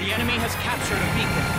The enemy has captured a beacon.